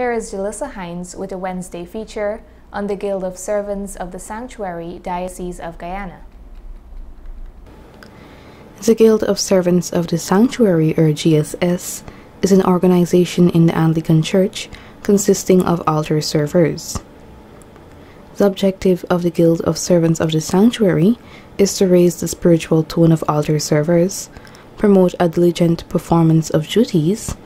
Here is Jalissa Hines with a Wednesday feature on the Guild of Servants of the Sanctuary Diocese of Guyana. The Guild of Servants of the Sanctuary, or GSS, is an organization in the Anglican Church consisting of altar servers. The objective of the Guild of Servants of the Sanctuary is to raise the spiritual tone of altar servers, promote a diligent performance of duties,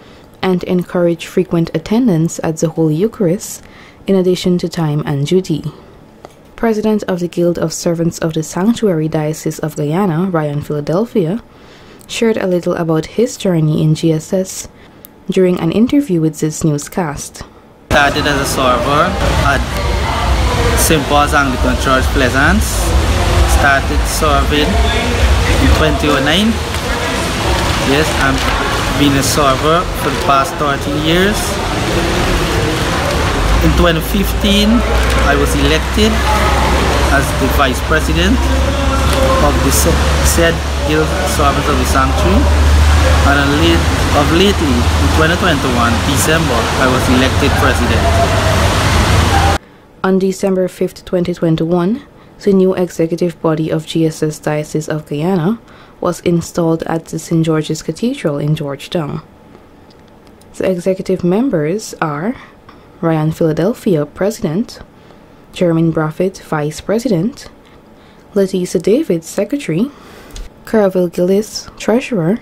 and encourage frequent attendance at the Holy Eucharist in addition to time and duty. President of the Guild of Servants of the Sanctuary Diocese of Guyana, Ryan Philadelphia, shared a little about his journey in GSS during an interview with this newscast. Started as a server at St. Paul's Anglican Church Plaisance. Started serving in 2009. Yes, I'm been a server for the past 13 years. In 2015, I was elected as the vice president of the said Guild Servants of the Sanctuary. And of lately, in 2021, December, I was elected president. On December 5, 2021, the new executive body of GSS Diocese of Guyana was installed at the St. George's Cathedral in Georgetown. The executive members are Ryan Philadelphia, President, Jeremy Braffett, Vice President, Leticia David, Secretary, Caraville Gillis, Treasurer,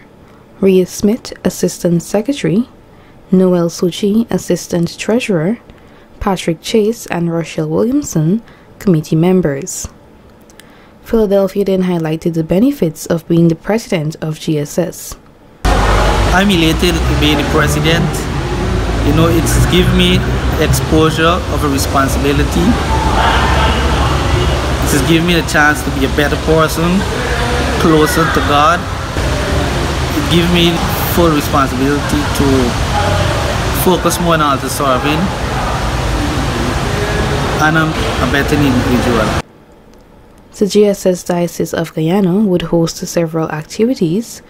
Rhea Smith, Assistant Secretary, Noel Suchi, Assistant Treasurer, Patrick Chase and Rochelle Williamson, Committee members. Philadelphia then highlighted the benefits of being the president of GSS. I'm elated to be the president. You know, it's given me exposure of a responsibility. It has given me the chance to be a better person, closer to God. It gives me full responsibility to focus more on altar serving and I'm a better individual. The GSS Diocese of Guyana would host several activities,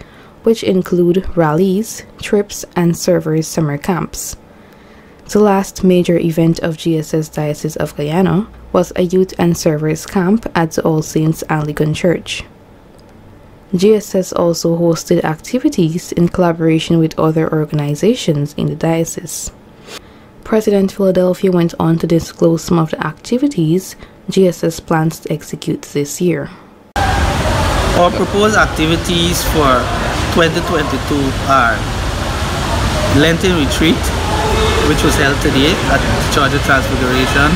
which include rallies, trips, and servers summer camps. The last major event of GSS Diocese of Guyana was a youth and servers camp at the All Saints Anglican Church. GSS also hosted activities in collaboration with other organizations in the diocese. President Philadelphia went on to disclose some of the activities GSS plans to execute this year. Our proposed activities for 2022 are Lenten Retreat, which was held today at of Transfiguration.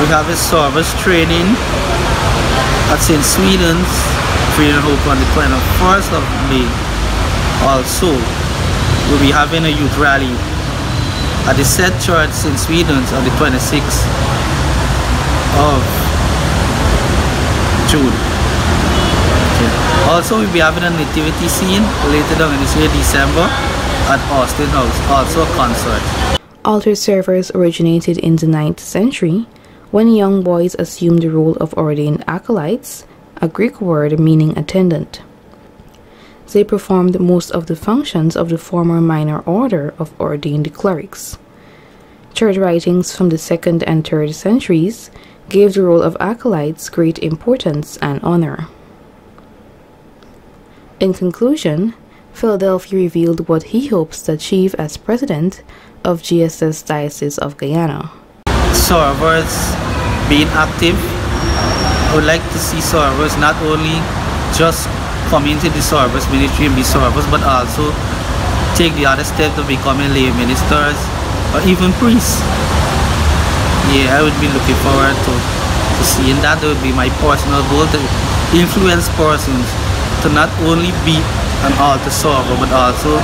We have a service training at St. Sweden's Freedom Hope on the 21st of May. Also, we'll be having a youth rally at the said church St. Sweden's on the 26th of June. Also, we'll be having a nativity scene later on in this year, December, at Austin House, also a concert. Altar servers originated in the 9th century when young boys assumed the role of ordained acolytes, a Greek word meaning attendant. They performed most of the functions of the former minor order of ordained clerics. Church writings from the 2nd and 3rd centuries gave the role of acolytes great importance and honor. In conclusion, Philadelphia revealed what he hopes to achieve as president of GSS Diocese of Guyana. Servers being active. I would like to see servers not only just come into the service ministry and be servers, but also take the other step to becoming lay ministers or even priests yeah, I would be looking forward to, to seeing that. Would be my personal goal to influence persons to not only be an altar server but also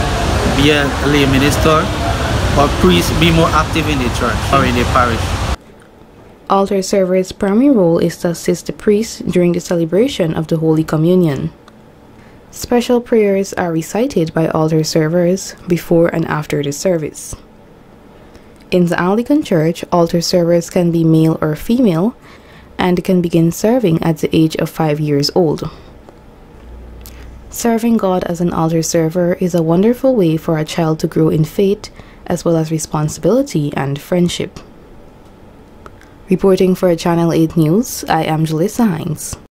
be a lay minister or priest, be more active in the church or in the parish. Altar server's primary role is to assist the priest during the celebration of the Holy Communion. Special prayers are recited by altar servers before and after the service. In the Anglican Church, altar servers can be male or female and can begin serving at the age of 5 years old. Serving God as an altar server is a wonderful way for a child to grow in faith as well as responsibility and friendship. Reporting for Channel 8 News, I am Jalissa Hines.